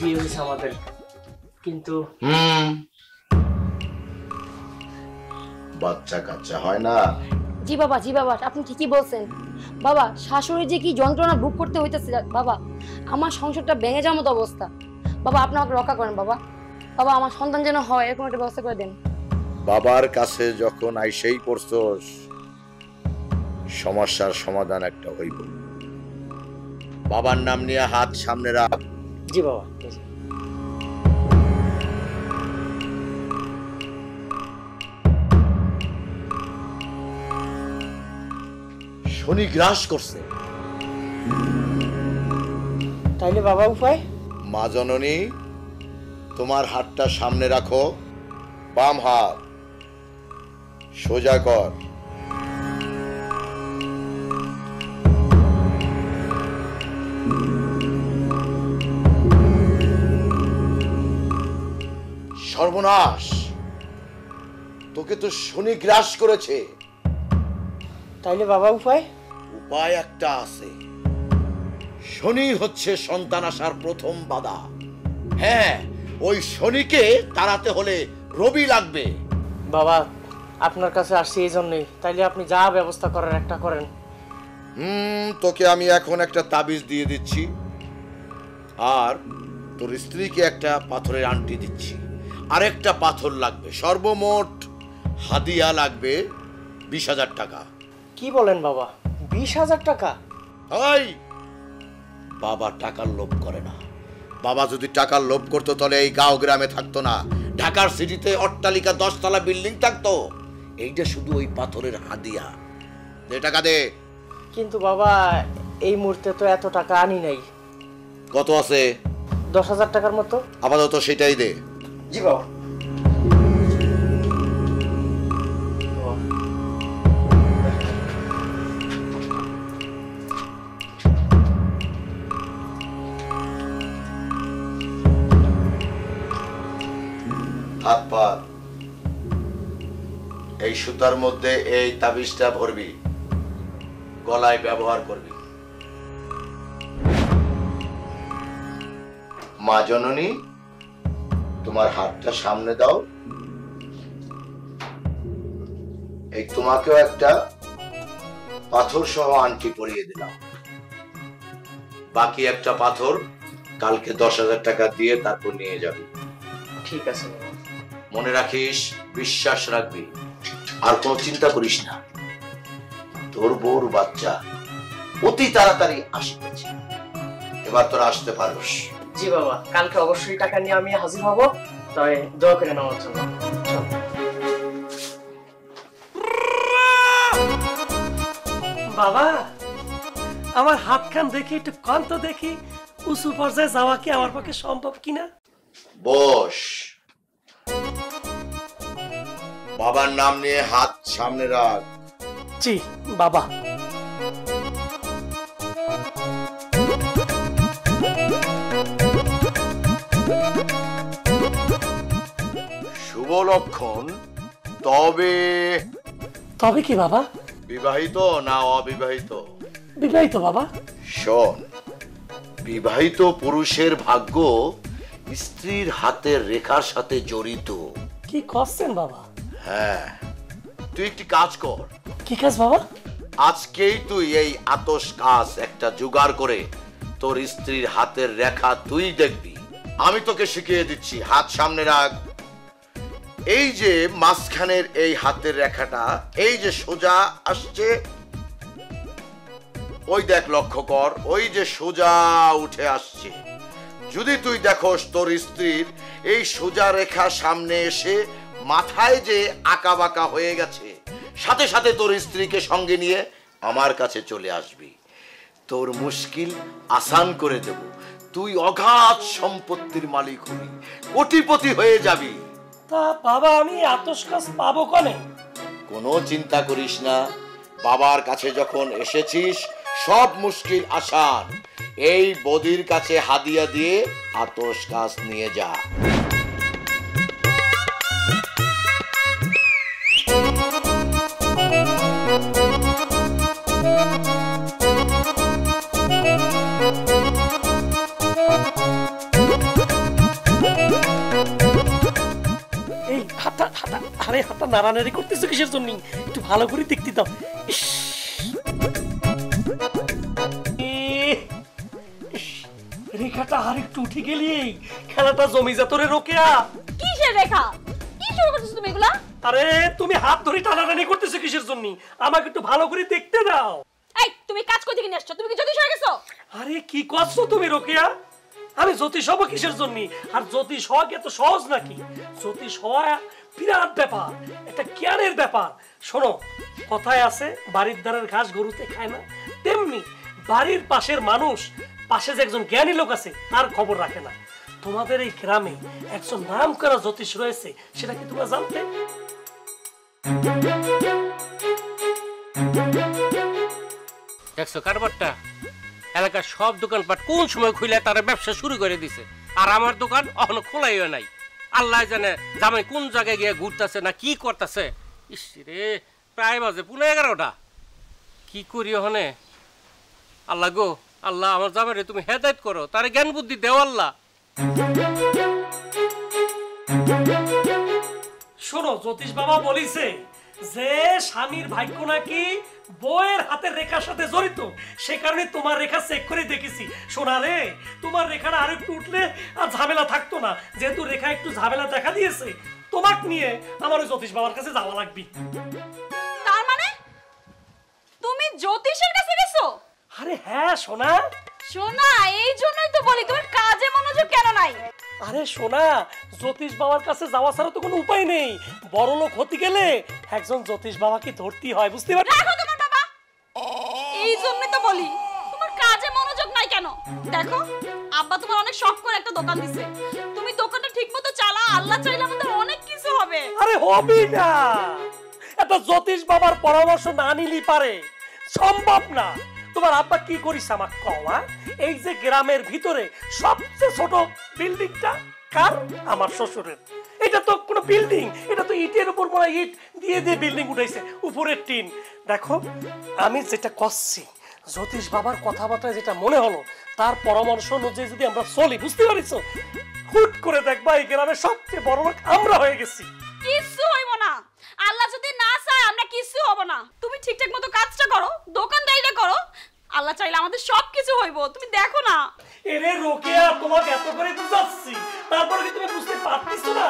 বিয়ে হয়েছে আমাদের। কিন্তু বাচ্চা কাচ্চা হয় না। জি বাবা জি বাবা আপনি ঠিকই বলছেন। বাবা শাশুড়ি যে কি যন্ত্রণা ভোগ করতে হইতেছে বাবা আমার সংসারটা ভেঙে যাওয়ার মতো অবস্থা। বাবা আপনি আমাকে রক্ষা করেন বাবা। বাবা আমার সন্তান যেন হয় এরকম একটা ব্যবস্থা করে দেন। বাবার কাছে যখন আইসেই পড়ছস সমস্যার সমাধান একটা হইব। বাবার নাম নিয়ে হাত সামনে রাখ। জি বাবা জি। শনি গ্রাস করছে। তাইলে বাবা উপায়? মা জননী তোমার হাতটা সামনে রাখো বাম হাত সোজা কর। সর্বনাশ। তোকে তো শনি গ্রাস করেছে। তাইলে বাবা উপায়? উপায় একটা আছে। শনি হচ্ছে সন্তান আসার প্রথম বাধা। হ্যাঁ ওই শনিকে তাড়াতে হলে রবি লাগবে। বাবা আপনার কাছে আসছি এই জন্যই। তাইলে আপনি যা ব্যবস্থা করার একটা করেন। হুম তোকে আমি এখন একটা তাবিজ দিয়ে দিচ্ছি। আর তোর স্ত্রীকে একটা পাথরের আংটি দিচ্ছি। আরেকটা পাথর লাগবে সর্বমোট হাদিয়া লাগবে বিশ হাজার টাকা। কি বলেন বাবা? বিশ হাজার টাকা? ওই বাবা টাকার লোভ করে না। বাবা যদি টাকার লোভ করতো তাহলে এই গাঁও গ্রামে থাকতো না। ঢাকার সিটিতে অট্টালিকা দশতলা বিল্ডিং থাকতো। এইটা শুধু ওই পাথরের হাদিয়া। দে টাকা দে। কিন্তু বাবা এই মুহূর্তে তো এত টাকা আনি নাই। কত আছে? দশ হাজার টাকার মতো। আপাতত সেটাই দে। পা। এই সুতার মধ্যে এই তাবিজটা ভরবি। গলায় ব্যবহার করবি। মা জননী তোমার হাতটা সামনে দাও। এই তোমাকেও একটা পাথর সহ আংটি পরিয়ে দিলাম। বাকি একটা পাথর কালকে দশ হাজার টাকা দিয়ে তারপর নিয়ে যাবে। ঠিক আছে মনে রাখিস বিশ্বাস রাখবি আর কোনো চিন্তা করিস না। তোর বউর বাচ্চা অতি তাড়াতাড়ি আসতেছে। এবার তোরা আসতে পারস। জি বাবা কালকে অবশ্যই টাকা নিয়ে আমি হাজির হব তবে দোয়া করে নেওয়ার জন্য। বাবা আমার হাতখান দেখি একটু কান্ত দেখি উঁচু পর্যায়ে যাওয়া কি আমার পক্ষে সম্ভব কিনা? বস। বাবার নাম নিয়ে হাত সামনে রাখ। জি বাবা। শুভ তবে তবে কি বাবা? বিবাহিত না অবিবাহিত? বিবাহিত বাবা। শোন বিবাহিত পুরুষের ভাগ্য স্ত্রীর হাতের রেখার সাথে জড়িত। কি করছেন বাবা? হ্যাঁ তুই একটি কাজ কর। কি কাজ বাবা? আজকেই তুই এই আতস কাজ একটা জোগাড় করে তোর স্ত্রীর হাতের রেখা তুই দেখবি। আমি তোকে শিখিয়ে দিচ্ছি হাত সামনে রাখ। এই যে মাঝখানের এই হাতের রেখাটা, এই যে সোজা আসছে, ওই দেখ লক্ষ্য কর, ওই যে সোজা উঠে আসছে। যদি তুই দেখোস তোর স্ত্রীর এই সোজা রেখা সামনে এসে মাথায় যে আঁকা বাঁকা হয়ে গেছে, সাথে সাথে তোর স্ত্রীকে সঙ্গে নিয়ে আমার কাছে চলে আসবি। তোর মুশকিল আসান করে দেব। তুই অগাধ সম্পত্তির মালিক হবি, কোটিপতি হয়ে যাবি। তা বাবা, আমি আতস কাজ পাবো কনে? কোনো চিন্তা করিস না। বাবার কাছে যখন এসেছিস, সব মুশকিল আসান। এই বদির কাছে হাদিয়া দিয়ে আতস কাজ নিয়ে যা। আরে হাতা নাড়ানাড়ি করতেছো কিসের জন্য? একটু ভালো করে দেখতে দাও। রেখাটা আর একটু উঠে গেলি খেলাটা জমি যা তোরে রোকেয়া। কিসের রেখা? কি শুরু করছিস তুমি এগুলা? আরে তুমি হাত ধরে টানাটানি করতেছো কিসের জন্য? আমাকে একটু ভালো করে দেখতে দাও। এই তুমি কাজ করতে কিনে আসছো? তুমি কি জ্যোতিষ হয়ে গেছো? আরে কি করছ তুমি রোকেয়া? আমি জ্যোতিষ হব কিসের জন্য? আর জ্যোতিষ হওয়া কি এত সহজ নাকি? জ্যোতিষ হওয়া বিরাট ব্যাপার, একটা জ্ঞানের ব্যাপার। শোনো, কথায় আছে, বাড়ির দ্বারের ঘাস গরুতে খায় না। তেমনি বাড়ির পাশের মানুষ, পাশে যে একজন জ্ঞানী লোক আছে, তার খবর রাখে না। তোমাদের এই গ্রামে একজন নাম করা জ্যোতিষ রয়েছে, সেটা কি তোমরা জানতে? দেখছ কারবারটা? এলাকার সব দোকানপাট কোন সময় খুলে তারা ব্যবসা শুরু করে দিছে? আর আমার দোকান এখনও খোলাইও নাই। আল্লাহ জানে জামাই কোন জায়গায় গিয়ে ঘুরতেছে না কি করতেছে। ইস রে, প্রায় বাজে, পুনে এগারোটা। কি করি ওখানে? আল্লাহ গো, আল্লাহ আমার জামাইরে তুমি হেদায়ত করো, তারে জ্ঞান বুদ্ধি দেও আল্লাহ। শোনো, জ্যোতিষ বাবা বলিছে, যে স্বামীর ভাগ্য নাকি বইয়ের হাতের রেখার সাথে জড়িত। সে কারণে তোমার রেখা চেক করে দেখেছি। শোনা রে তোমার রেখাটা আর একটু উঠলে আর ঝামেলা থাকতো না। যেহেতু রেখা একটু ঝামেলা দেখা দিয়েছে তোমাক নিয়ে আমার ওই জ্যোতিষ বাবার কাছে যাওয়া লাগবে। তার মানে? তুমি জ্যোতিষের কাছে গেছো? আরে হ্যাঁ সোনা। শোনা এই জন্যই তো বলি তোমার কাজে মনোযোগ কেন নাই? আরে সোনা জ্যোতিষ বাবার কাছে যাওয়া ছাড়া তো কোনো উপায় নেই। বড় লোক হতে গেলে একজন জ্যোতিষ বাবাকে ধরতেই হয় বুঝতে পারছ রাখো তোমার বাবা। এই জন্যই তো বলি তোমার কাজে মনোযোগ নাই কেন? দেখো আব্বা তোমার অনেক শখ করে একটা দোকান দিছে। তুমি দোকানটা ঠিকমতো চালা আল্লাহ চাইলে আমাদের অনেক কিছু হবে। আরে হবে না। একটা জ্যোতিষ বাবার পরামর্শ না নিলি পারে। সম্ভব না। তোমার আব্বা কি করিস আমার কওয়া এই যে গ্রামের ভিতরে সবচেয়ে ছোট বিল্ডিংটা কার? আমার শ্বশুরের। এটা তো কোনো বিল্ডিং, এটা তো ইটের উপর মনে ইট দিয়ে দিয়ে বিল্ডিং উঠাইছে, উপরের টিন। দেখো, আমি যেটা করছি, জ্যোতিষ বাবার কথাবার্তা যেটা মনে হলো, তার পরামর্শ অনুযায়ী যদি আমরা চলি, বুঝতে পারিস? হুট করে দেখবা এই গ্রামের সবচেয়ে বড় লোক আমরা হয়ে গেছি। কিচ্ছু হইব না। আল্লাহ যদি না চায়, আমরা কিছু হব না। তুমি ঠিকঠাক মতো কাজটা করো, দোকানদারিটা করো আল্লাহ চাইলে আমাদের সব কিছু হইব তুমি দেখো না। এরে রোকেয়া তোমাকে এত করে বুঝাচ্ছি তারপরে কি তুমি বুঝতে পারতেছো না?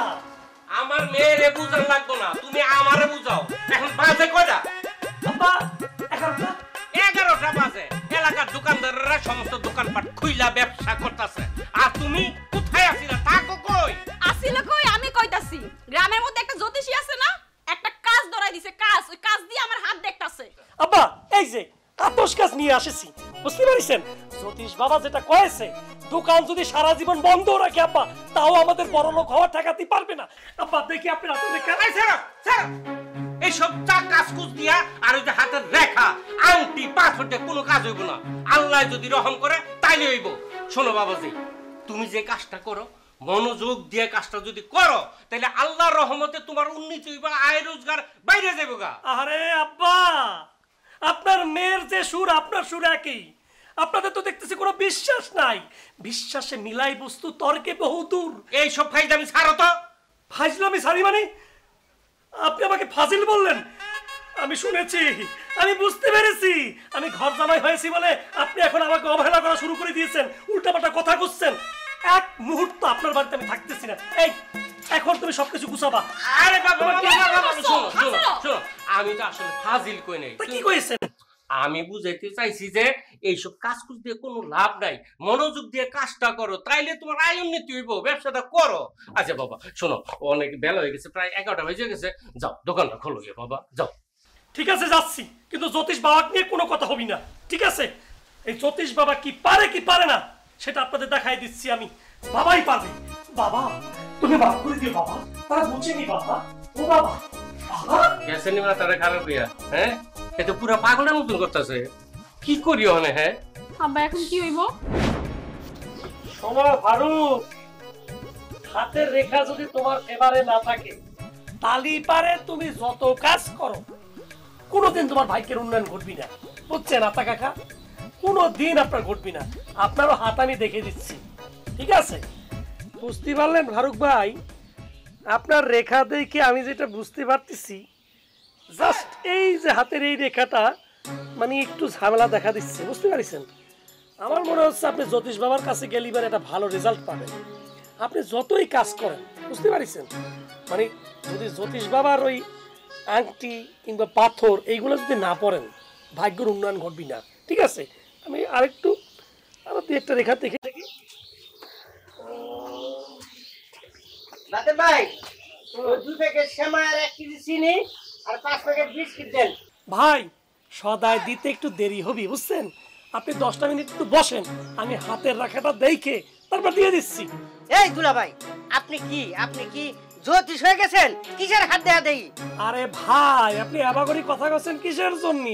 আমার মেয়েরে বুঝান লাগতো না তুমি আমারে বুঝাও। এখন বাজে কয়টা? আব্বা এগারোটা। এগারোটা বাজে। এলাকার দোকানদাররা সমস্ত দোকানপাট খুইলা ব্যবসা করতেছে। আর তুমি কোথায় আছিলা? থাকো কই? আসিল কই? আমি কইতাছি গ্রামের মধ্যে একটা জ্যোতিষী আছে না? একটা কাজ ধরাই দিছে কাজ। ওই কাজ দিয়ে আমার হাত দেখতাছে। আব্বা এই যে কাজ নিয়ে আসেছি। বুঝতে পারছেন? জ্যোতিষ বাবা যেটা কয়েছে দোকান যদি সারা জীবন বন্ধ রাখে আব্বা তাও আমাদের বড় লোক হওয়া ঠেকাতে পারবে না। আব্বা দেখি আপনি রাতে দেখে। এইসব চা দিয়া আর ওই যে হাতের রেখা আংটি কোনো কাজ হইব না। আল্লাহ যদি রহম করে তাইলে হইব। শোনো বাবাজি তুমি যে কাজটা করো মনোযোগ দিয়ে কাজটা যদি করো তাহলে আল্লাহর রহমতে তোমার উন্নতি হইবা আয় রোজগার বাইরে যাব গা। আরে আব্বা! আপনার মেয়ের যে সুর আপনার সুর একই। আপনাদের তো দেখতেছি কোনো বিশ্বাস নাই। বিশ্বাসে মিলাই বস্তু তর্কে বহুদূর এইসব ফাইদামি ছাড়ো তো। ফাজলামি সারি মানে? আপনি আমাকে ফাজিল বললেন। আমি শুনেছি আমি বুঝতে পেরেছি। আমি ঘর জামাই হয়েছি বলে আপনি এখন আমাকে অবহেলা করা শুরু করে দিয়েছেন উল্টাপাল্টা কথা করছেন এক মুহূর্ত আপনার বাড়িতে আমি থাকতেছি না। এই এখন তুমি সবকিছু গুছাবা। আরে বাবা? শোনো শোনো শোনো আমি তো আসলে ফাজিল কই নাই। তা কি কয়েছেন আমি বুঝাইতে চাইছি যে এইসব কাজ কুজ দিয়ে কোনো লাভ নাই। মনোযোগ দিয়ে কাজটা করো তাইলে তোমার আয় উন্নতি হইব ব্যবসাটা করো। আচ্ছা বাবা শোনো অনেক বেলা হয়ে গেছে প্রায় এগারোটা বেজে গেছে। যাও দোকানটা খোলো গিয়ে বাবা যাও। ঠিক আছে যাচ্ছি কিন্তু জ্যোতিষ বাবা নিয়ে কোনো কথা হবি না ঠিক আছে? এই জ্যোতিষ বাবা কি পারে কি পারে না সেটা আপনাদের দেখাই দিচ্ছি আমি। বাবাই পারবে। বাবা তুমি মাফ করে দিও বাবা। তারা বুঝেনি বাবা। ও বাবা বাবা। গেছে নিমা তারা খারাপ হইয়া হ্যাঁ? এ তো পুরা পাগলের মতন করতেছে। কি করি ওখানে হ্যাঁ? আব্বা এখন কি হইব? শোনো ফারুক। হাতের রেখা যদি তোমার ফেভারে না থাকে তালি পারে তুমি যত কাজ করো কোনোদিন তোমার ভাইকের উন্নয়ন ঘটবি না। বুঝছেন আতা কাকা? কোনো দিন আপনার ঘটবি না। আপনারও হাত আমি দেখে দিচ্ছি। ঠিক আছে? বুঝতে পারলেন ফারুক ভাই? আপনার রেখা দেখে আমি যেটা বুঝতে পারতেছি জাস্ট এই যে হাতের এই রেখাটা মানে একটু ঝামেলা দেখা দিচ্ছে, বুঝতে পারছেন? আমার মনে হচ্ছে আপনি জ্যোতিষ বাবার কাছে গেলে এবার একটা ভালো রেজাল্ট পাবেন। আপনি যতই কাজ করেন, বুঝতে পারছেন? মানে যদি জ্যোতিষ বাবার ওই আংটি কিংবা পাথর এইগুলো যদি না পড়েন, ভাগ্যের উন্নয়ন ঘটবি না। ঠিক আছে? আমি আরেকটু আরও দুই একটা রেখা দেখে দেখি। বাতে ভাই দু প্যাকেট আর এক কেজি চিনি আর পাঁচ প্যাকেট বিস্কিট দেন। ভাই সদায় দিতে একটু দেরি হবি বুঝছেন? আপনি দশটা মিনিট একটু বসেন আমি হাতের রাখাটা দেখে তারপর দিয়ে দিচ্ছি। এই দুলা ভাই আপনি কি আপনি কি জ্যোতিষ হয়ে গেছেন? কিসের হাত দেয়া দেই? আরে ভাই আপনি আবাগরি কথা বলছেন কিসের জন্য?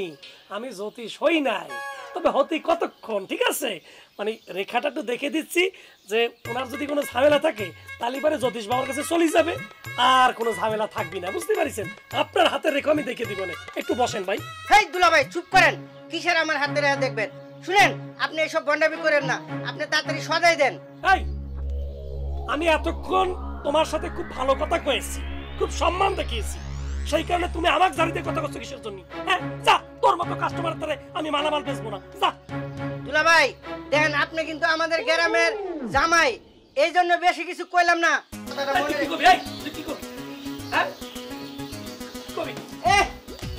আমি জ্যোতিষ হই নাই। তবে হতে কতক্ষণ ঠিক আছে? মানে রেখাটা একটু দেখে দিচ্ছি যে ওনার যদি কোনো ঝামেলা থাকে তাহলে পরে জ্যোতিষ বাবার কাছে চলে যাবে। আর কোনো ঝামেলা থাকবি না বুঝতে পারছেন? আপনার হাতের রেখা আমি দেখে দিব না। একটু বসেন ভাই। হেই দুলা ভাই চুপ করেন। কিসের আমার হাত দেয়া দেখবেন? শুনেন আপনি এসব গন্ডাবি করেন না। আপনি তাড়াতাড়ি সদাই দেন। এই আমি এতক্ষণ তোমার সাথে খুব ভালো কথা কয়েছি খুব সম্মান দেখিয়েছি। সেই কারণে তুমি আমার জারিতে কথা করছ কিসের জন্য? হ্যাঁ যা। তোর মতো কাস্টমার তারে আমি মালামাল বেচবো না। যা। দুলা ভাই দেখেন আপনি কিন্তু আমাদের গ্রামের জামাই। এই জন্য বেশি কিছু কইলাম না। কথাটা এই, মনে তুই কি করবি? তুই কি করবি? হ্যাঁ? কি এ,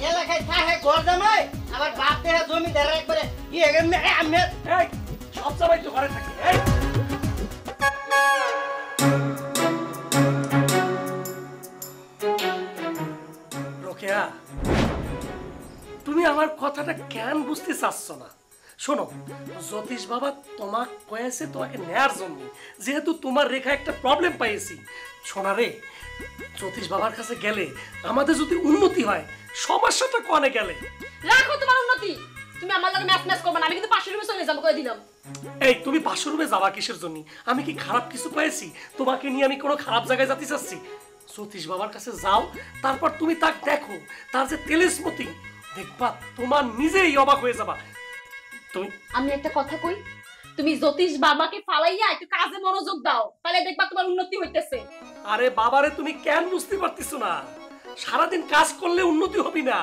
এলাকায় থাকে ঘর জামাই। আবার বাপ দেহা জমি ধরে একবারে ইয়ে আমি সব সময় তো ঘরে থাকি এই। রোকেয়া তুমি আমার কথাটা কেন বুঝতে চাচ্ছ না? শোনো জ্যোতিষ বাবা তোমাক কয়েছে তোমাকে নেয়ার জন্য। যেহেতু তোমার রেখা একটা প্রবলেম পাইছি শোনা রে জ্যোতিষ বাবার কাছে গেলে আমাদের যদি উন্নতি হয় সমস্যাটা কনে গেলে? রাখো তোমার উন্নতি। তুমি আমার লগে ম্যাচ ম্যাচ করবে না আমি কিন্তু পাশের রুমে চলে যাব করে দিলাম এই তুমি পাঁচশো রুমে যাওয়া কিসের জন্য? আমি কি খারাপ কিছু পেয়েছি তোমাকে নিয়ে আমি কোনো খারাপ জায়গায় যেতে চাচ্ছি সতীশ বাবার কাছে যাও তারপর তুমি তাক দেখো তার যে তেলেসমতি দেখবা তোমার নিজেই অবাক হয়ে যাবা। তুমি আমি একটা কথা কই? তুমি জ্যোতিষ বাবাকে ফালাইয়া একটু কাজে মনোযোগ দাও তাহলে দেখবা তোমার উন্নতি হইতেছে। আরে বাবারে তুমি কেন বুঝতে পারতেছো না? সারাদিন কাজ করলে উন্নতি হবি না।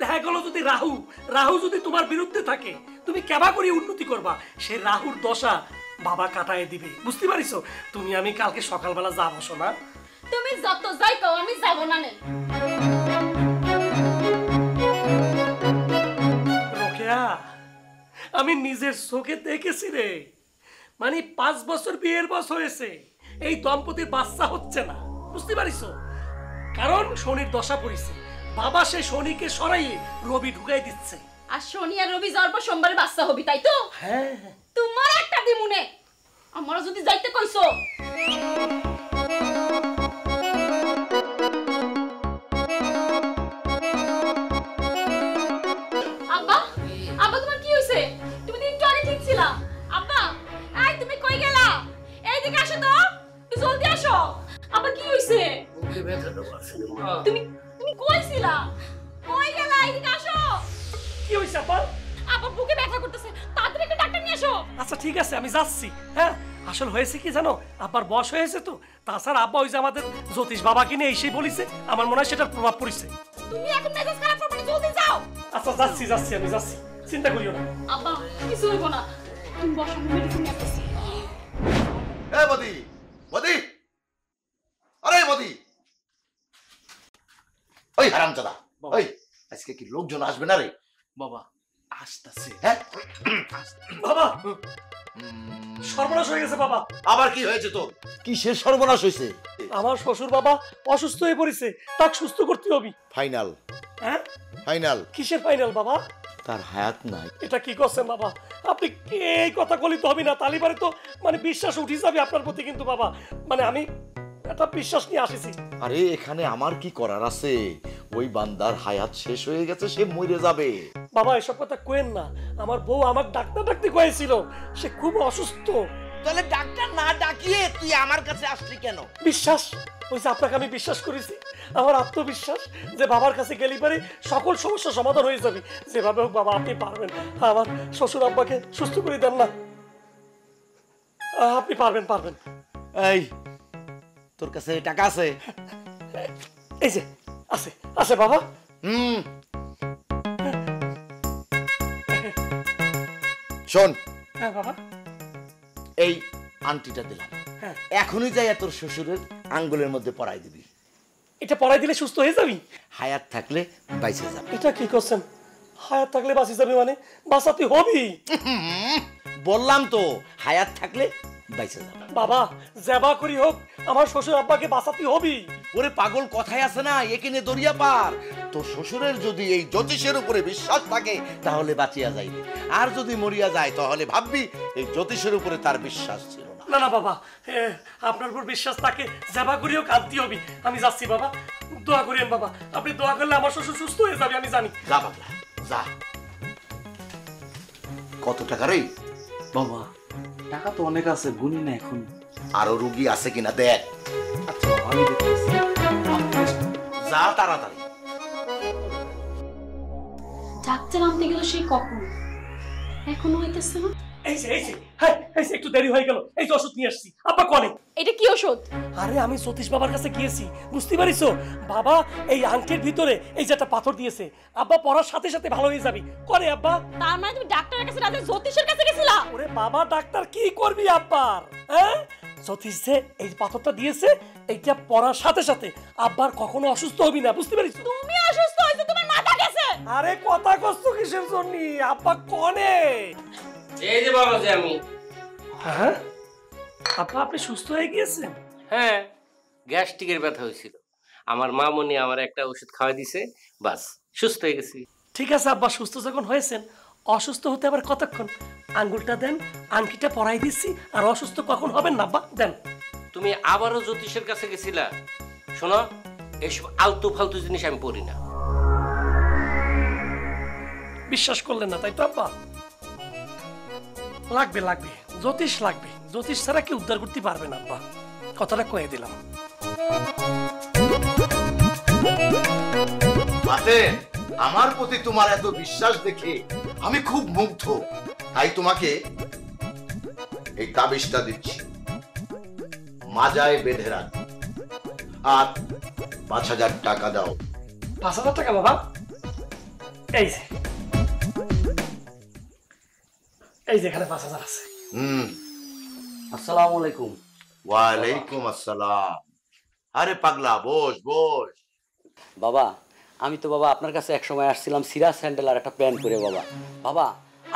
দেখা গেল যদি রাহু রাহু যদি তোমার বিরুদ্ধে থাকে তুমি কেবা করে উন্নতি করবা? সে রাহুর দশা বাবা কাটায় দিবে। বুঝতে পারিছো? তুমি আমি কালকে সকালবেলা যাব শোনা তুমি যত যাই কও আমি যাব না নে। রোকেয়া আমি নিজের চোখে দেখেছি রে। মানে পাঁচ বছর বিয়ের বয়স হয়েছে এই দম্পতির বাচ্চা হচ্ছে না। বুঝতে পারিস? কারণ শনির দশা পড়েছে। বাবা সে শনিকে সরাইয়ে রবি ঢুকাই দিচ্ছে। আর শনি আর রবি যাওয়ার পর সোমবারে বাচ্চা হবি তাই তো? হ্যাঁ হ্যাঁ। তোমার একটা দিমুনে। আমারও যদি যাইতে কইছো। তুমি তুমি কই কই গেলা? এইদিকে আসো। কি হয়েছে আপা আব্বা বুকে ব্যথা করতেছে। তাড়াতাড়ি একটু ডাক্তার নিয়ে এসো আচ্ছা ঠিক আছে আমি যাচ্ছি। হ্যাঁ আসল হয়েছে কি জানো? আব্বার বয়স হয়েছে তো। তাছাড়া আব্বা ওই যে আমাদের জ্যোতিষ বাবাকে নিয়ে এসেই বলিছে আমার মনে হয় সেটার প্রভাব পড়েছে। তুমি এখন মেজাজ খারাপ করবে জলদি যাও। আচ্ছা যাচ্ছি যাচ্ছি আমি যাচ্ছি। চিন্তা করিও না। আব্বা কিছু হইব না। তুমি বসো আমি মেডিসিন নিয়ে আসতেছি। এ মদি মদি আরে মদি ওই হারামজাদা ওই আজকে কি লোকজন আসবে না রে? বাবা আসতেছে। হ্যাঁ? বাবা সর্বনাশ হয়ে গেছে বাবা। আবার কি হয়েছে তোর? কিসের সর্বনাশ হয়েছে? আমার শ্বশুর বাবা অসুস্থ হয়ে পড়েছে তাকে সুস্থ করতে হবে। ফাইনাল। হ্যাঁ? ফাইনাল। কিসের ফাইনাল বাবা? তার হায়াত নাই। এটা কি করছেন বাবা? আপনি এই কথা বলি তো হবে না তালিবারে তো মানে বিশ্বাস উঠে যাবে আপনার প্রতি কিন্তু বাবা। মানে আমি একটা বিশ্বাস নিয়ে আসিছি। আরে এখানে আমার কি করার আছে? ওই বান্দার হায়াত শেষ হয়ে গেছে সে মরে যাবে। বাবা এসব কথা কোয়েন না। আমার বউ আমার ডাক্তার ডাকতে কয়েছিল। সে খুব অসুস্থ। তাহলে ডাক্তার না ডাকিয়ে তুই আমার কাছে আসলি কেন? বিশ্বাস? ওই যে আপনাকে আমি বিশ্বাস করেছি। আমার আত্মবিশ্বাস যে বাবার কাছে গেলে পারে সকল সমস্যা সমাধান হয়ে যাবে। যেভাবে হোক বাবা আপনি পারবেন। আমার শ্বশুর আব্বাকে সুস্থ করে দেন না। আহ, আপনি পারবেন পারবেন। এই তোর কাছে টাকা আছে? এই যে আছে আছে বাবা। হুম। শোন। হ্যাঁ বাবা। এই আংটিটা দিলাম। হ্যাঁ। এখনই যাই তোর শ্বশুরের আঙ্গুলের মধ্যে পরাই দিবি। এটা পড়াই দিলে সুস্থ হয়ে যাবি? হায়াত থাকলে বাইসে যাবে। এটা কি করছেন? হায়াত থাকলে বাঁচি যাবি মানে? বাঁচাতে হবি। বললাম তো হায়াত থাকলে বাইসে যাবে বাবা জেবা করি হোক আমার শ্বশুর আব্বাকে বাঁচাতে হবি। ওরে পাগল কথাই আছে না এখানে দরিয়া পার। তোর শ্বশুরের যদি এই জ্যোতিষের উপরে বিশ্বাস থাকে তাহলে বাঁচিয়া যাইবে আর যদি মরিয়া যায় তাহলে ভাববি এই জ্যোতিষের উপরে তার বিশ্বাস ছিল না। না বাবা আপনার উপর বিশ্বাস থাকে জেবা করিও কাঁদতে হবি। আমি যাচ্ছি বাবা দোয়া করিয়েন বাবা। আপনি দোয়া করলে আমার শ্বশুর সুস্থ হয়ে যাবে আমি জানি। যা পাগলা যা। কত টাকা রে? বাবা টাকা তো অনেক আছে গুনি না এখন। আরও রুগী আছে কিনা দেখ। আচ্ছা আমি দেখতেছি। যা তাড়াতাড়ি। ডাক্তার আনতে গেল সেই কখন? এখনও হইতেছে না? এই যে এই যে হ্যাঁ এই যে একটু দেরি হয়ে গেল। এই যে ওষুধ নিয়ে আসছি। আব্বা কনে। এটা কি ওষুধ? আরে আমি সতীশ বাবার কাছে গিয়েছি। বুঝতে পারিস বাবা এই আংটির ভিতরে এই যে একটা পাথর দিয়েছে। আব্বা পড়ার সাথে সাথে ভালো হয়ে যাবি। করে আব্বা। তার মানে তুমি ডাক্তারের কাছে রাতে জ্যোতিষের কাছে গেছিলা? ওরে বাবা ডাক্তার কি করবি আব্বার? হ্যাঁ? সতীশ যে এই পাথরটা দিয়েছে এইটা পড়ার সাথে সাথে আব্বার কখনো অসুস্থ হবি না বুঝতে পারিস তুমি অসুস্থ তোমার মাথা গেছে। আরে কথা কষ্ট কিসের জন্য? আব্বা কনে। এই যে বাবা যে আমি। হ্যাঁ? আব্বা আপনি সুস্থ হয়ে গিয়েছেন? হ্যাঁ গ্যাস্ট্রিকের ব্যথা হয়েছিল। আমার মামনি আমার একটা ওষুধ খাওয়াই দিছে বাস সুস্থ হয়ে গেছি। ঠিক আছে আব্বা সুস্থ যখন হয়েছেন অসুস্থ হতে আবার কতক্ষণ? আঙ্গুলটা দেন আংটিটা পরাই দিচ্ছি আর অসুস্থ কখন হবেন না আব্বা দেন। তুমি আবারও জ্যোতিষের কাছে গেছিলা? শোনো এইসব আলতু ফালতু জিনিস আমি পড়ি না। বিশ্বাস করলেন না তাই তো আব্বা লাগবে লাগবে। জ্যোতিষ লাগবে। জ্যোতিষ ছাড়া কি উদ্ধার করতে পারবে না আব্বা। কথাটা কয়ে দিলাম। আমার প্রতি তোমার এত বিশ্বাস দেখে আমি খুব মুগ্ধ। তাই তোমাকে এই তাবিজটা দিচ্ছি। মাজায় বেঁধে রাখ। আর পাঁচ হাজার টাকা দাও। পাঁচ হাজার টাকা বাবা? এই এই যে এখানে পাঁচ হাজার আছে। হুম। আসসালামু আলাইকুম। ওয়ালাইকুম আসসালাম। আরে পাগলা বস বস। বাবা আমি তো বাবা আপনার কাছে এক সময় আসছিলাম সিরাজ স্যান্ডেল আর একটা প্যান্ট করে বাবা। বাবা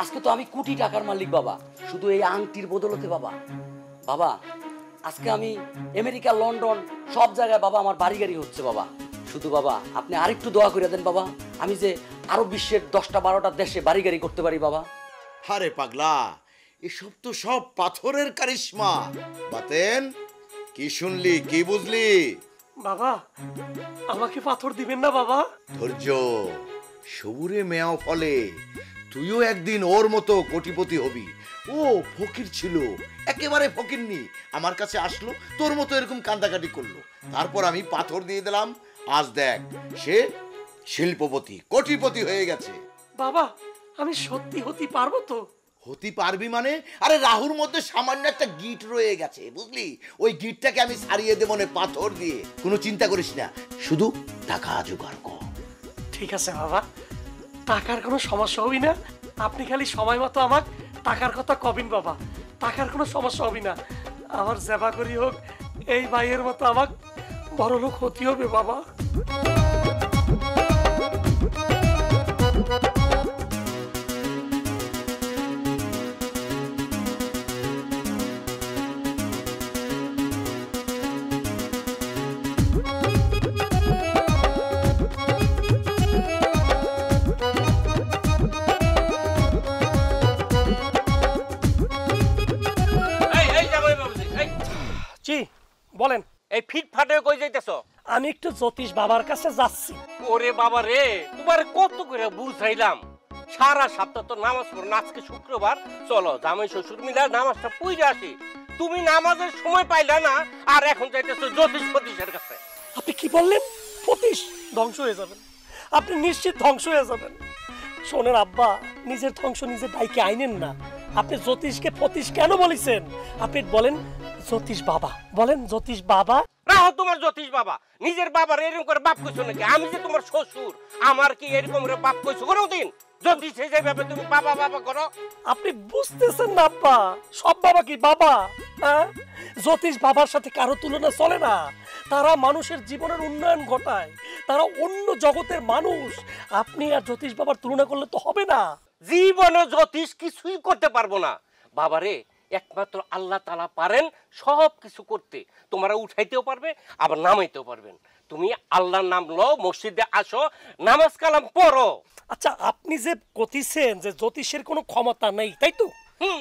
আজকে তো আমি কোটি টাকার মালিক বাবা। শুধু এই আংটির বদলতে বাবা। বাবা আজকে আমি আমেরিকা লন্ডন সব জায়গায় বাবা আমার বাড়ি গাড়ি হচ্ছে বাবা। শুধু বাবা আপনি আরেকটু দোয়া করে দেন বাবা। আমি যে আরও বিশ্বের দশটা বারোটা দেশে বাড়ি গাড়ি করতে পারি বাবা। আরে পাগলা এসব তো সব পাথরের কারিশমা। বাতেন কি শুনলি কি বুঝলি? বাবা আমাকে পাথর দিবেন না বাবা? ধৈর্য সবুরে মেয়াও ফলে তুইও একদিন ওর মতো কোটিপতি হবি। ও ফকির ছিল একেবারে ফকিরনি আমার কাছে আসলো তোর মতো এরকম কান্দাকাটি করল। তারপর আমি পাথর দিয়ে দিলাম আজ দেখ সে শিল্পপতি কোটিপতি হয়ে গেছে। বাবা আমি সত্যি হতে পারব তো? হতে পারবি মানে? আরে রাহুর মধ্যে সামান্য একটা গিট রয়ে গেছে বুঝলি? ওই গিটটাকে আমি সারিয়ে দেবো নে পাথর দিয়ে। কোনো চিন্তা করিস না শুধু টাকা জোগাড় কর। ঠিক আছে বাবা টাকার কোনো সমস্যা হবি না। আপনি খালি সময় মতো আমার টাকার কথা কবিন বাবা টাকার কোনো সমস্যা হবি না। আমার সেবা করি হোক এই ভাইয়ের মতো আমার বড় লোক হতে হবে বাবা। যাইতেছো? আমি একটু জ্যোতিষ বাবার কাছে যাচ্ছি। ওরে বাবা রে তোমার কত করে বুঝাইলাম। সারা সপ্তাহ তো নামাজ পড়ো না, আজকে শুক্রবার। চলো জামাই শ্বশুর মিলে নামাজটা পড়ে আসি। তুমি নামাজের সময় পাইলা না আর এখন যাইতেছো জ্যোতিষ কাছে। আপনি কি বললেন? ধ্বংস হয়ে যাবেন। আপনি নিশ্চিত ধ্বংস হয়ে যাবেন। শোনেন আব্বা নিজের ধ্বংস নিজের দায়কে আইনেন না। আপনি জ্যোতিষকে ফতিস কেন বলেছেন? আপনি বলেন জ্যোতিষ বাবা বলেন জ্যোতিষ বাবা। রাহো তোমার জ্যোতিষ বাবা নিজের বাবার এরকম করে বাপ কইছো নাকি? আমি যে তোমার শ্বশুর আমার কি এরকম করে বাপ কইছো কোনোদিন? জ্যোতিষ যেভাবে তুমি বাবা বাবা করো। আপনি বুঝতেছেন না আব্বা সব বাবা কি বাবা হ্যাঁ? জ্যোতিষ বাবার সাথে কারও তুলনা চলে না। তারা মানুষের জীবনের উন্নয়ন ঘটায়। তারা অন্য জগতের মানুষ। আপনি আর জ্যোতিষ বাবার তুলনা করলে তো হবে না। জীবনে জ্যোতিষ কিছুই করতে পারব না। বাবারে একমাত্র আল্লাহ তালা পারেন সব কিছু করতে। তোমরা উঠাইতেও পারবে আবার নামাইতেও পারবেন। তুমি আল্লাহর নাম লও মসজিদে আসো নামাজ কালাম পড়ো। আচ্ছা আপনি যে কতিছেন যে জ্যোতিষের কোনো ক্ষমতা নেই তাই তো?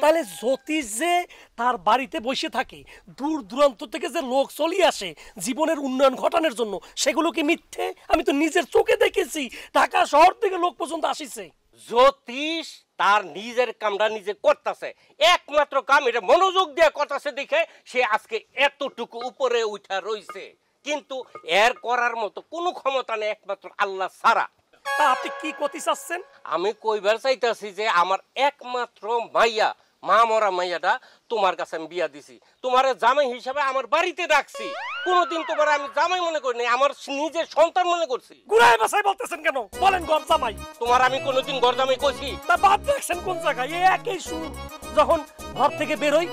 তাহলে জ্যোতিষ যে তার বাড়িতে বসে থাকে দূর দূরান্ত থেকে যে লোক চলিয়ে আসে জীবনের উন্নয়ন ঘটানোর জন্য সেগুলো কি মিথ্যে? আমি তো নিজের চোখে দেখেছি ঢাকা শহর থেকে লোক পর্যন্ত আসিছে। জ্যোতিষ তার নিজের কামটা নিজে করতেছে। একমাত্র কাম এটা মনোযোগ দিয়ে করতেছে দেখে সে আজকে এতটুকু উপরে উঠা রইছে। কিন্তু এর করার মতো কোনো ক্ষমতা নেই একমাত্র আল্লাহ ছাড়া। তা আপনি কি কতি চাচ্ছেন? আমি কইবার চাইতাছি যে আমার একমাত্র মাইয়া মা মরা মাইয়াটা তোমার কাছে আমি বিয়া দিছি। তোমার জামাই হিসাবে আমার বাড়িতে রাখছি কোনোদিন তোমার আমি জামাই মনে করি নাই আমার নিজের সন্তান মনে করছি। গুড়ায় বাসায় বলতেছেন কেন? বলেন ঘর জামাই। তোমার আমি কোনোদিন ঘর জামাই কইছি। তা বাদ রাখছেন কোন জায়গায়? এই একই সুর যখন ঘর থেকে বেরোই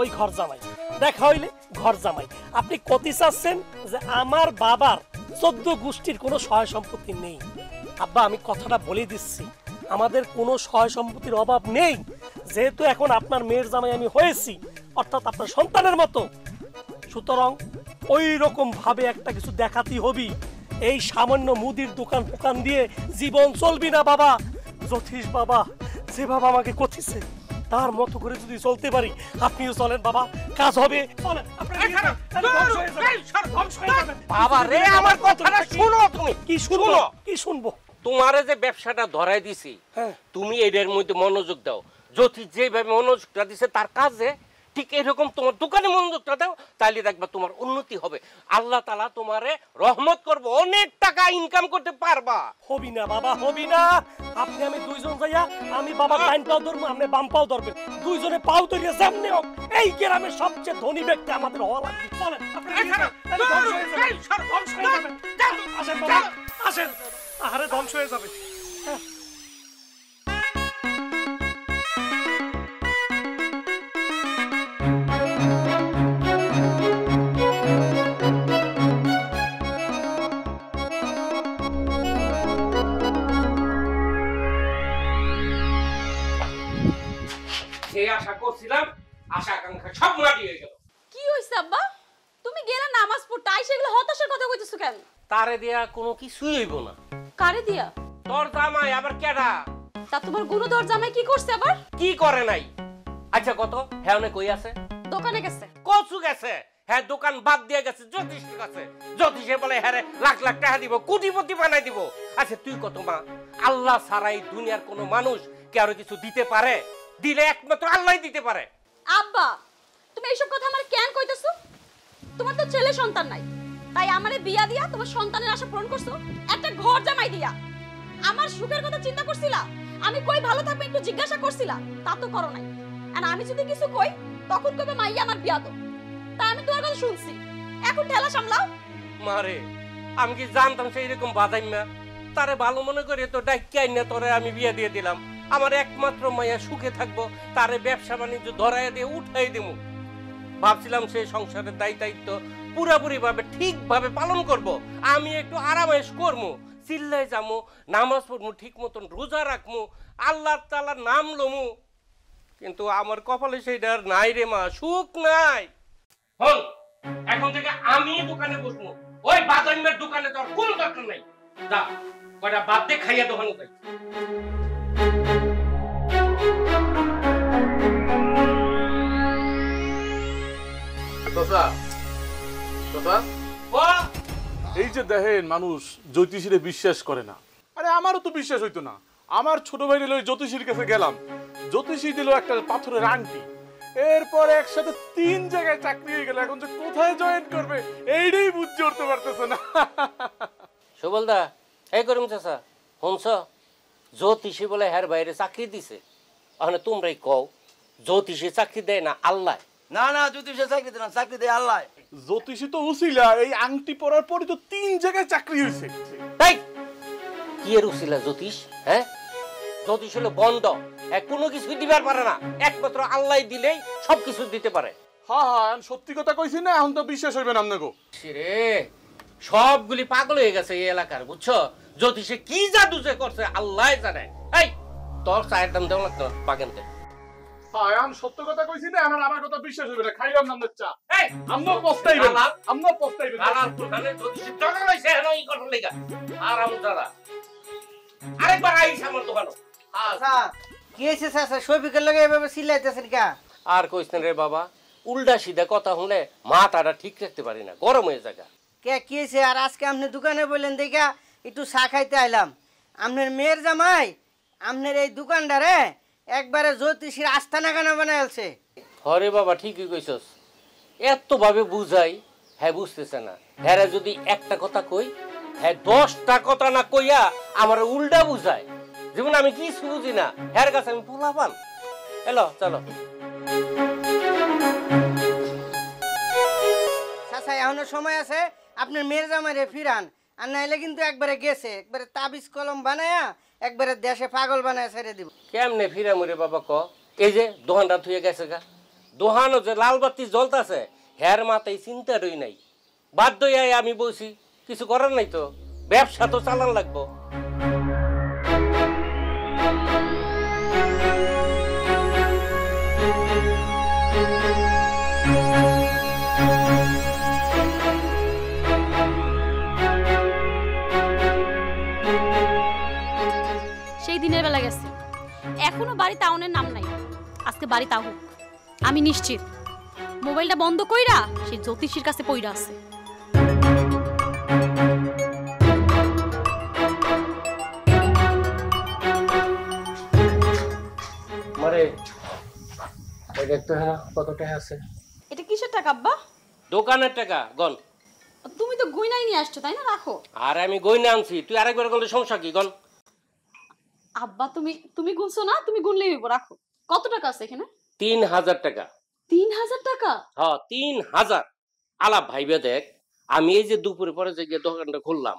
ওই ঘর জামাই। দেখা হইলে ঘর জামাই। আপনি কতি চাচ্ছেন যে আমার বাবার চোদ্দ গোষ্ঠীর কোনো সহায় সম্পত্তি নেই। আব্বা আমি কথাটা বলে দিচ্ছি। আমাদের কোনো সহায় সম্পত্তির অভাব নেই। যেহেতু এখন আপনার মেয়ের জামাই আমি হয়েছি অর্থাৎ আপনার সন্তানের মতো। সুতরাং ওই রকম ভাবে একটা কিছু দেখাতেই হবি। এই সামান্য মুদির দোকান ফোকান দিয়ে জীবন চলবি না বাবা। জ্যোতিষ বাবা যে বাবা আমাকে কথিছে তার মতো করে যদি চলতে পারি আপনিও চলেন বাবা কাজ হবে। বাবা রে আমার কথাটা শুনো তুমি। কি শুনব? শুনো। কি শুনব? তোমারে যে ব্যবসাটা ধরাই দিছি হ্যাঁ। তুমি এটার মধ্যে মনোযোগ দাও। যদি যেভাবে মনোযোগটা দিছে তার কাজে ঠিক এরকম তোমার দোকানে মনোযোগটা দাও তাহলে দেখবা তোমার উন্নতি হবে। আল্লাহ তালা তোমারে রহমত করব অনেক টাকা ইনকাম করতে পারবা। হবি না বাবা হবি না। আপনি আমি দুইজন যাইয়া আমি বাবার ডাইন পাও ধরবো আপনি বাম পাও ধরবেন। দুইজনে পাও ধরিয়া সামনে হোক এই গ্রামের সবচেয়ে ধনী ব্যক্তি আমাদের হওয়া লাগবে। চলেন হয়ে হয়ে। আসেন আসেন। আহারে ধ্বংস হয়ে যাবে। যে তারে দেয়া কোনো কিছুই হইব না। কারে দিয়া? তোর জামাই আবার কেডা? তা তোমার গুণধর জামাই কি করছে আবার? কি করে নাই? আচ্ছা কত? হ্যাঁ অনেক কই আছে? দোকানে গেছে। কচু গেছে। হ্যাঁ দোকান বাদ দিয়ে গেছে। জ্যোতিষের কাছে। জ্যোতিষে বলে হ্যাঁ লাখ লাখ টাকা দিব কোটিপতি বানাই দিব। আচ্ছা তুই কত মা? আল্লাহ ছাড়াই দুনিয়ার কোনো মানুষ কে আরও কিছু দিতে পারে? দিলে একমাত্র আল্লাহ দিতে পারে। আব্বা তুমি এইসব কথা আমার কেন কইতেছো? তোমার তো ছেলে সন্তান নাই। তাই আমারে বিয়া দিয়া তোমার সন্তানের আশা পূরণ করছ? একটা ঘর জামাই দিয়া। আমার সুখের কথা চিন্তা করছিলা? আমি কই ভালো থাকবে একটু জিজ্ঞাসা করছিলা? তা তো করো নাই। আর আমি যদি কিছু কই, তখন কবে মাইয়া আমার বিয়া তো। তাই আমি তোমার কথা শুনছি। এখন ঠেলা সামলাও। মারে, আমি কি জানতাম সেই রকম বাদাইমা তারে ভালো মনে করে তো ডাক্তাই না তোরে আমি বিয়ে দিয়ে দিলাম। আমার একমাত্র মাইয়া সুখে থাকব, তারে ব্যবসা বাণিজ্য ধরাই দিয়ে উঠাই দেবো ভাবছিলাম সেই সংসারের দায়িত্ব পুরাপুরি ভাবে ঠিকভাবে পালন করব। আমি একটু আরামাইশ করব চিল্লায় যামু, নামাজ পড়মু ঠিক মতন রোজা রাখমু, আল্লাহ তালার নাম লমু। কিন্তু আমার কপালে সেইটা নাই রে মা, সুখ নাই। হন এখন থেকে আমি দোকানে বসবো। ওই বাদামের দোকানে তোর কোনো দরকার নাই। যা বাদ দিয়ে খাইয়া দোকানে চাচা ও এই যে দেখেন মানুষ জ্যোতিষীরে বিশ্বাস করে না। আরে আমারও তো বিশ্বাস হইতো না। আমার ছোট ভাই নিল জ্যোতিষীর কাছে গেলাম। জ্যোতিষী দিল একটা পাথরের আংটি। এরপর একসাথে তিন জায়গায় চাকরি হয়ে গেল। এখন যে কোথায় জয়েন করবে এইটাই বুঝতে উঠতে পারতেছে না। সুবলদা এই করিম চাচা শুনছ? জ্যোতিষী বলে হ্যার বাইরে চাকরি দিছে। ওখানে তোমরাই কও জ্যোতিষী চাকরি দেয় না আল্লাহ। না না জ্যোতিষে চাকরি দিলাম চাকরি দেয় আল্লাহ। জ্যোতিষী তো উছিলা এই আংটি পরার পরই তো তিন জায়গায় চাকরি হয়েছে। তাই কি এর উছিলা জ্যোতিষ হ্যাঁ? জ্যোতিষ হলো বন্ধ কোনো কিছু দিবার পারে না একমাত্র আল্লাহ দিলেই সব কিছু দিতে পারে। হ্যাঁ হ্যাঁ আমি সত্যি কথা কইছি না এখন তো বিশ্বাস হইবে না আপনাকে। রে সবগুলি পাগল হয়ে গেছে এই এলাকার বুঝছ? জ্যোতিষে কি জাদু যে করছে আল্লাহ জানে। এই তোর চায়ের দাম দেওয়া লাগতো বাগানতে। হ্যাঁ এখন সত্য কথা কইছি না এখন আমার কথা বিশ্বাস হইবে না খাইলাম না চা। এই আমরাও পস্তাইবেন। আলাপ। আমরাও পস্তাইবেন। আলার দোকানে জ্যোতিষের টাকা রয়েছে হেন এই কথার লেগা। আরাম দাদা আরেকবার আইস আমার দোকানে। কি হয়েছে চাচা শফিকের লগে এভাবে সিলাইতেছেন কা আর কইস রে বাবা উল্টা সিধা কথা হলে মাথাটা ঠিক রাখতে পারি না গরম হয়ে জায়গা কে কি আর আজকে আপনি দোকানে বললেন দেখা একটু চা খাইতে আইলাম। আপনার মেয়ের জামাই আপনার এই দোকানদারে একবারে জ্যোতিষীর আস্থানা কানা বানাইছে হরে বাবা ঠিকই কইছস। এত ভাবে বুঝাই হ্যাঁ বুঝতেছে না। হ্যাঁ যদি একটা কথা কই হ্যাঁ দশটা কথা না কইয়া আমার উল্টা বুঝায়। যেমন আমি কিছু বুঝি না হ্যার কাছে আমি পোলাপান। এলো চলো। চাচা এখনও সময় আছে আপনার মেয়ের জামাইরে ফিরান। আর নাইলে কিন্তু একবারে গেছে একবারে তাবিজ কলম বানায়া একবারে দেশে পাগল বানায় ছেড়ে দিব। কেমনে ফিরা মরে বাবা ক? এই যে দোহানটা থুয়ে গেছে গা। দোহানো যে লাল বাতি জ্বলতাছে হ্যার মাথায় চিন্তা রই নাই। বাধ্য আমি বলছি, কিছু করার নাই তো? ব্যবসা তো চালান লাগবো। এখনও বাড়ি তাউনের নাম নাই। আজকে বাড়ি তাহুক আমি নিশ্চিত। মোবাইলটা বন্ধ কইরা সেই জ্যোতিষীর কাছে পইরা আছে। মারে ওই দেখতে হ্যাঁ কত টাকা আছে? এটা কিসের টাকা আব্বা? দোকানের টাকা গন। তুমি তো গয়নাই নিয়ে আসছো তাই না? রাখো। আর আমি গইনা আনছি। তুই আরেকবার গেলে সমস্যা কি গন? আব্বা তুমি তুমি গুনছো না? তুমি গুনলেই হইব রাখো। কত টাকা আছে এখানে? তিন হাজার টাকা। তিন হাজার টাকা? হ তিন হাজার। আলাপ ভাইবে দেখ আমি এই যে দুপুরে পরে যে গিয়ে দোকানটা খুললাম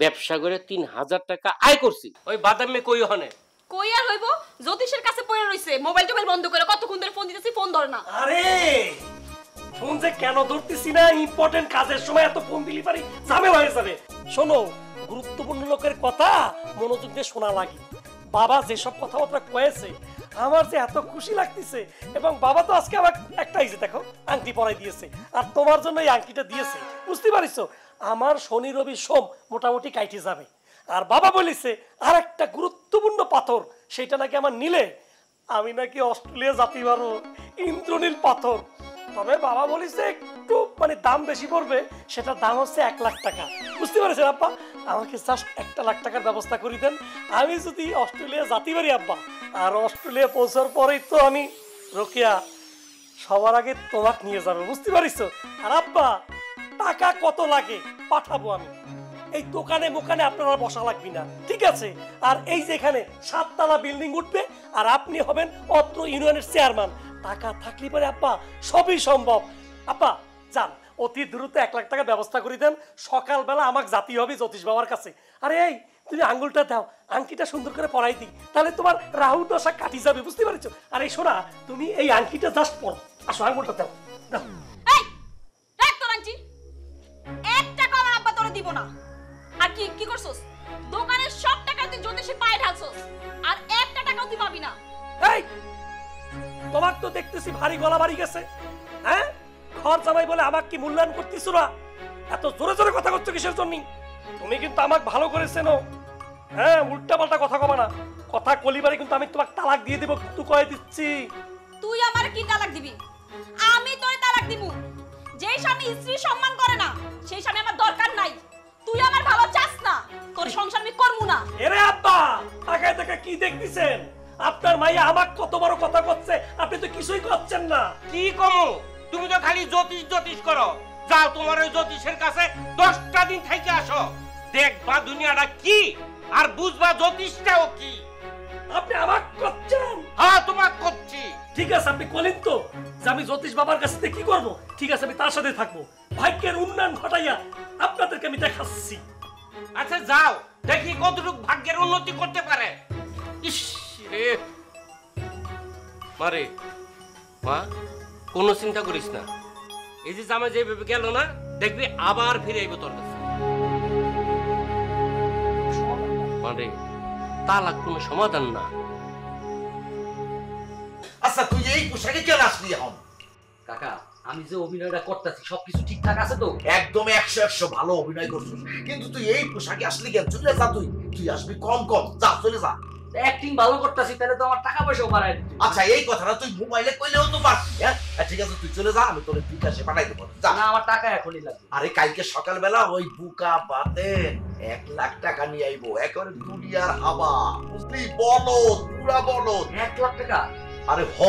ব্যবসা করে তিন হাজার টাকা আয় করছি। ওই বাদামে কই হনে কই আর হইব? জ্যোতিষের কাছে পড়ে রইছে মোবাইল টোবাইল বন্ধ করে কতক্ষণ ধরে ফোন দিতেছি ফোন ধরে না। আরে! ফোন যে কেন ধরতেছি না? ইম্পর্টেন্ট কাজের সময় এত ফোন দিলি পারি ঝামেলা হয়ে যাবে। শোনো গুরুত্বপূর্ণ লোকের কথা মনোযোগ দিয়ে শোনা লাগে বাবা যেসব কথাবার্তা কয়েছে, আমার যে এত খুশি লাগতেছে, এবং বাবা তো আজকে আমার একটা যে দেখো, আংটি পরাই দিয়েছে, আর তোমার জন্য এই আংটিটা দিয়েছে। বুঝতে পারিস আমার শনি রবি সোম মোটামুটি কাইটে যাবে। আর বাবা বলেছে আর একটা গুরুত্বপূর্ণ পাথর, সেটা নাকি আমার নিলে। আমি নাকি অস্ট্রেলিয়া জাতি পারব ইন্দ্রনীল পাথর। তবে বাবা বলিছে, একটু মানে দাম বেশি পড়বে, সেটার দাম হচ্ছে এক লাখ টাকা। বুঝতে পারছেন, আব্বা? আমাকে জাস্ট একটা লাখ টাকার ব্যবস্থা করে দেন। আমি যদি অস্ট্রেলিয়া জাতি পারি আব্বা, আর অস্ট্রেলিয়া পৌঁছার পরেই তো আমি রোকিয়া সবার আগে তোমাকে নিয়ে যাবে, বুঝতে পারিস আর আব্বা, টাকা কত লাগে পাঠাবো আমি। এই দোকানে মোকানে আপনারা বসা লাগবে না, ঠিক আছে? আর এই যে এখানে সাততলা বিল্ডিং উঠবে, আর আপনি হবেন অত্র ইউনিয়নের চেয়ারম্যান। টাকা থাকলে পরে আব্বা, সবই সম্ভব। আব্বা, যান। অতি দ্রুত এক লাখ টাকা ব্যবস্থা করে দেন। সকালবেলা আমাকে জাতি হবে জ্যোতিষ বাবার কাছে। আরে এই তুমি আঙ্গুলটা দাও আংটিটা সুন্দর করে পরাই দিই। তাহলে তোমার রাহু দশা কাটি যাবে বুঝতে পারছ? আর এই শোনা তুমি এই আংটিটা জাস্ট পরো। আসো আঙ্গুলটা দাও দাও। এই রাখ তোর আংটি। এক টাকা আমার আব্বা তোরে দিব না। আর কি কি করছস? দোকানের সব টাকা তুই জ্যোতিষীর পায়ে ঢালছস। আর একটা টাকাও তুই পাবি না। এই তোমার তো দেখতেছি ভারী গলা বাড়ি গেছে। হ্যাঁ? ঘর জামাই বলে আমাকে কি মূল্যায়ন করতেছো না? এত জোরে জোরে কথা করছ কিসের জন্য তুমি কিন্তু আমাকে ভালো করে চেনো। হ্যাঁ উল্টা পাল্টা কথা কবা না। কথা কলিবারে কিন্তু আমি তোমাকে তালাক দিয়ে দেবো কিন্তু কয়ে দিচ্ছি। তুই আমার কি তালাক দিবি? আমি তোরে তালাক দিব যেই স্বামী স্ত্রী সম্মান করে না সেই স্বামী আমার দরকার নাই। তুই আমার ভালো চাস না। তোর সংসার আমি করব না। এরে আব্বা তাকায় তাকায় কি দেখতেছেন? আপনার মাইয়া আমাকে কত বড় কথা করছে আপনি তো কিছুই করছেন না। কি কমো? তুমি তো খালি জ্যোতিষ জ্যোতিষ করো। যাও তোমার ওই জ্যোতিষের কাছে দশটা দিন থেকে আসো। দেখবা দুনিয়াটা কি আর বুঝবা জ্যোতিষটাও কি। আপনি আমার করছেন? হ্যাঁ তোমার করছি। ঠিক আছে আপনি বলেন তো। যে আমি জ্যোতিষ বাবার কাছে কি করব? ঠিক আছে আমি তার সাথে থাকব। ভাগ্যের উন্নয়ন ঘটাইয়া আপনাদেরকে আমি দেখাচ্ছি। আচ্ছা যাও। দেখি কতটুকু ভাগ্যের উন্নতি করতে পারে। ইস রে। মারে মা। কোনো চিন্তা করিস না। এই যে জামা যেভাবে গেল না দেখবি আবার ফিরে আইব তোর কাছে। মানে তালাক কোনো সমাধান না। আচ্ছা তুই এই পোশাকে কেন আসলি এখন? কাকা আমি যে অভিনয়টা করতেছি সবকিছু ঠিকঠাক আছে তো? একদম একশো একশো ভালো অভিনয় করছিস। কিন্তু তুই এই পোশাকে আসলি কেন? চলে যা তুই। তুই আসবি কম কম। যা চলে যা। অ্যাক্টিং ভালো করতেছি তাহলে তো আমার টাকা পয়সাও বাড়ায় আচ্ছা এই কথাটা তুই মোবাইলে কইলেও তো পারছিস হ্যাঁ? ঠিক আছে তুই চলে যা আমি তোর বিকাশে পাঠাই দেবো যা। না আমার টাকা এখনই লাগবে। আরে কালকে সকালবেলা ওই বুকা এক লাখ টাকা নিয়ে আইবো একেবারে দুনিয়ার হাবা। বুঝলি বলদ পুরা বলদ। এক লাখ টাকা? আরে হ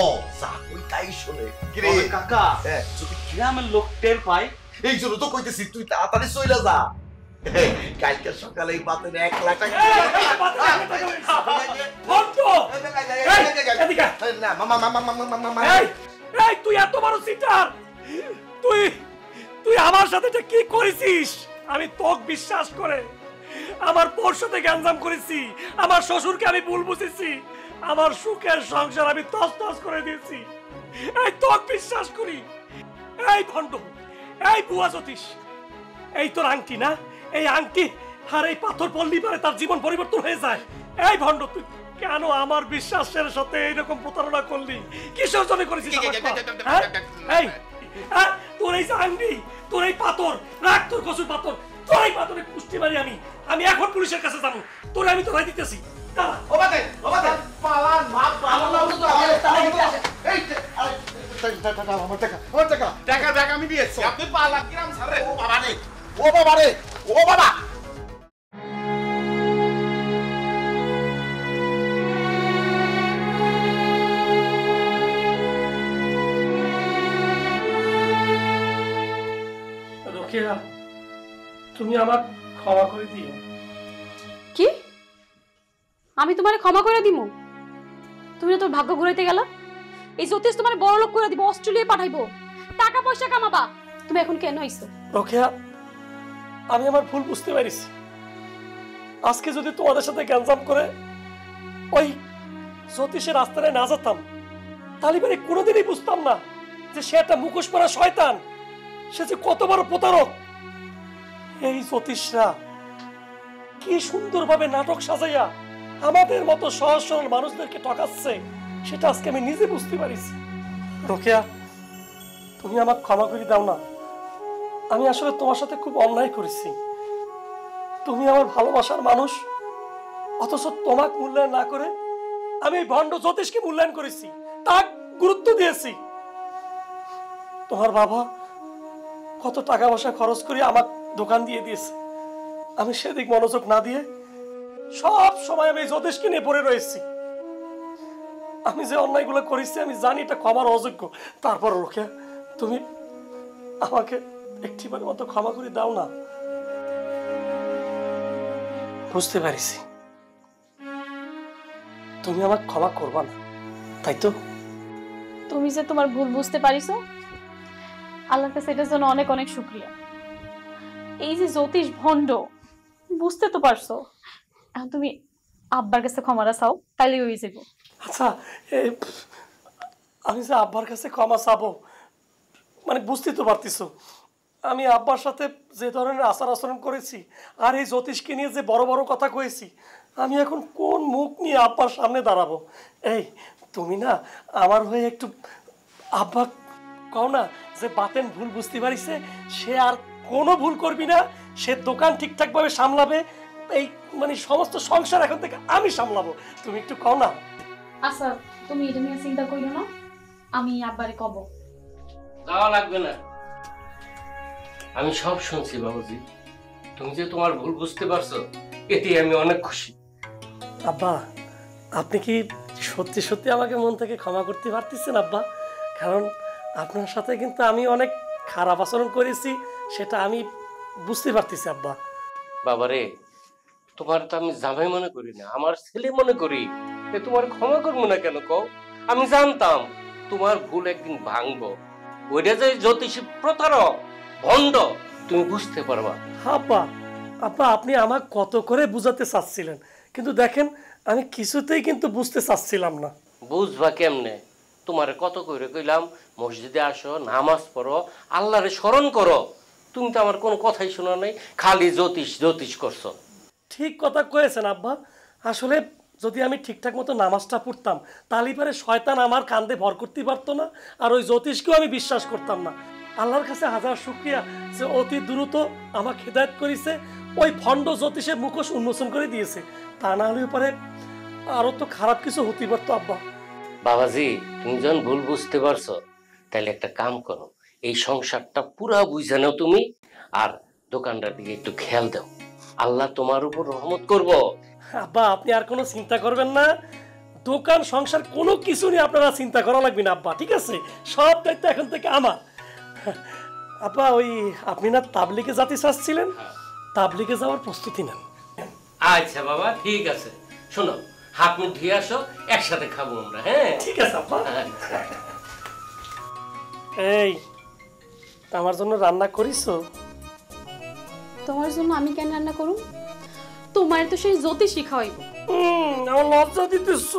যা কই তাই শোনে। কিরে কাকা হ্যাঁ, যদি গ্রামের লোক টের পায়? এই জন্য তো কইতেছি তুই তাড়াতাড়ি চলে যা। কালকে সকালে এই বাতের এক লাখ টাকা বন্ধ! এই, এদিকে আয়। না মামা মামা মামা মামা মামা এই এই তুই এত বড় সিটার তুই তুই আমার সাথে এটা কি করেছিস আমি তোক বিশ্বাস করে আমার সাথে গ্যাঞ্জাম করেছি আমার শ্বশুরকে আমি ভুল বুঝেছি আমার সুখের সংসার আমি তস তস করে দিয়েছি এই তোক বিশ্বাস করি এই ভণ্ড এই বুয়া জ্যোতিষ এই তোর আংটি না এই আংটি আর এই পাথর পল্লী পারে তার জীবন পরিবর্তন হয়ে যায়। এই ভণ্ড তুই কেন আমার বিশ্বাসের সাথে এইরকম প্রতারণা করলি? কিসের জন্য করেছিস? এই? তোর এই আংটি তোর এই পাথর রাখ তোর কসুর পাথর। তোর এই পাথরে কুষ্টি মারি আমি। আমি এখন পুলিশের কাছে যাব। তোরে আমি তোরাই দিতেছি। পালান মা পালান। তো এই টাকা, টাকা, আমার টাকা আমার টাকা। টাকা ব্যাগ আমি দিয়েছি। আপনি পা লাখ গ্রাম ছাড়ে ও বাবা রে ও বাবা রে ও বাবা। রোকেয়া তুমি আমার ক্ষমা করে দিও। কি? আমি তোমারে ক্ষমা করে দিমু? তুমি না তোর ভাগ্য ঘুরাইতে গেলা। এই জ্যোতিষ তোমার বড় লোক করে দিব অস্ট্রেলিয়া পাঠাইবো। টাকা পয়সা কামাবা। তুমি এখন কেন আইছো? রোকেয়া আমি আমার ভুল বুঝতে পারিস আজকে যদি তোমাদের সাথে গ্যাঞ্জাম করে ওই জ্যোতিষের রাস্তায় না যেতাম, তাহলে মানে কোনোদিনই বুঝতাম না যে সে একটা মুখোশ পরা শয়তান। সে যে কত বড় প্রতারক। এই জ্যোতিষরা, কি সুন্দরভাবে নাটক সাজাইয়া আমাদের মতো সহজ সরল মানুষদেরকে ঠকাচ্ছে, সেটা আজকে আমি নিজে বুঝতে পারিছি। রোকেয়া, তুমি আমাকে ক্ষমা করে দাও না। আমি আসলে তোমার সাথে খুব অন্যায় করেছি। তুমি আমার ভালোবাসার মানুষ, অথচ তোমাকে মূল্যায়ন না করে আমি ভণ্ড জ্যোতিষকে মূল্যায়ন করেছি তা গুরুত্ব দিয়েছি। তোমার বাবা কত টাকা পয়সা খরচ করে আমার দোকান দিয়ে দিয়েছে। আমি সেদিক মনোযোগ না দিয়ে সব সময় আমি জ্যোতিষকে নিয়ে পড়ে রয়েছি। আমি যে অন্যায়গুলো করেছি, আমি জানি এটা ক্ষমার অযোগ্য। তারপর রোকে তুমি আমাকে একটিবার মতো ক্ষমা করে দাও না। বুঝতে পারিছি। তুমি আমাকে ক্ষমা করবা না তাই তো? তুমি যে তোমার ভুল বুঝতে পারিছো আল্লাহর কাছে এটার জন্য অনেক অনেক শুক্রিয়া। এই যে জ্যোতিষ ভণ্ড বুঝতে তো পারছ। এখন তুমি আব্বার কাছে ক্ষমাটা চাও তাইলে হয়ে যাব আচ্ছা আমি যে আব্বার কাছে ক্ষমা চাবো মানে বুঝতে তো পারতিস আমি আব্বার সাথে যে ধরনের আচার আচরণ করেছি আর এই জ্যোতিষকে নিয়ে যে বড় বড় কথা কয়েছি আমি এখন কোন মুখ নিয়ে আব্বার সামনে দাঁড়াবো? এই তুমি না আমার হয়ে একটু আব্বা কও না যে বাতেন ভুল বুঝতে পারিছে সে আর কোনো ভুল করবি না সে দোকান ঠিকঠাকভাবে সামলাবে এই মানে সমস্ত সংসার এখন থেকে আমি সামলাবো। তুমি একটু কও না। আচ্ছা তুমি এটা নিয়ে চিন্তা করিও না আমি আব্বারে কব। যাওয়া লাগবে না। আমি সব শুনছি বাবুজি। তুমি যে তোমার ভুল বুঝতে পারছ এতে আমি অনেক খুশি। আব্বা আপনি কি সত্যি সত্যি আমাকে মন থেকে ক্ষমা করতে পারতেছেন আব্বা? কারণ আপনার সাথে কিন্তু আমি অনেক খারাপ আচরণ করেছি সেটা আমি বুঝতে পারতেছি আব্বা। বাবারে তোমার তো আমি জামাই মনে করি না আমার ছেলে মনে করি। তোমার ক্ষমা করব না কেন কও? আমি জানতাম তোমার ভুল একদিন ভাঙবো। ওইটা যে জ্যোতিষী প্রতারক। ভণ্ড। তুমি বুঝতে পারবা। আব্বা আব্বা আপনি আমাকে কত করে বুঝাতে চাচ্ছিলেন? কিন্তু দেখেন আমি কিছুতেই কিন্তু বুঝতে চাচ্ছিলাম না। বুঝবা কেমনে? তোমারে কত করে কইলাম মসজিদে আসো নামাজ পড়ো আল্লাহরে স্মরণ করো। তুমি তো আমার কোনো কথাই শোনা নাই খালি জ্যোতিষ জ্যোতিষ করছ। ঠিক কথা কয়েছেন আব্বা। আসলে যদি আমি ঠিকঠাক মতো নামাজটা পড়তাম তাহলে পরে শয়তান আমার কান্দে ভর করতে পারতো না আর ওই জ্যোতিষকেও আমি বিশ্বাস করতাম না। আল্লাহর কাছে হাজার শুক্রিয়া যে অতি দ্রুত আমাকে হেদায়ত করেছে। ওই ভণ্ড জ্যোতিষের মুখোশ উন্মোচন করে দিয়েছে। তা না হলে পরে আরও তো খারাপ কিছু হতে পারতো আব্বা। বাবাজি তুমি যখন ভুল বুঝতে পারছ তাহলে একটা কাম করো। এই সংসারটা পুরা বুঝে নাও তুমি আর দোকানটার দিকে একটু খেয়াল দাও। আল্লাহ তোমার উপর রহমত করব। আব্বা আপনি আর কোনো চিন্তা করবেন না। দোকান সংসার কোনো কিছু নিয়ে আপনারা চিন্তা করা লাগবে না আব্বা ঠিক আছে? সব দায়িত্ব এখন থেকে আমার। আব্বা ওই আপনি না তাবলিকে যেতে চাচ্ছিলেন? তাবলিকে যাওয়ার প্রস্তুতি নেন। আচ্ছা বাবা ঠিক আছে। শোনো হাত মুখ ধুয়ে আসো একসাথে খাব আমরা হ্যাঁ? ঠিক আছে আব্বা আচ্ছা। এই আমার জন্য রান্না করিছো? তোমার জন্য আমি কেন রান্না করুম? তোমার তো সেই জ্যোতিষ শিখাইব হুম আমার লজ্জা দিতেছ।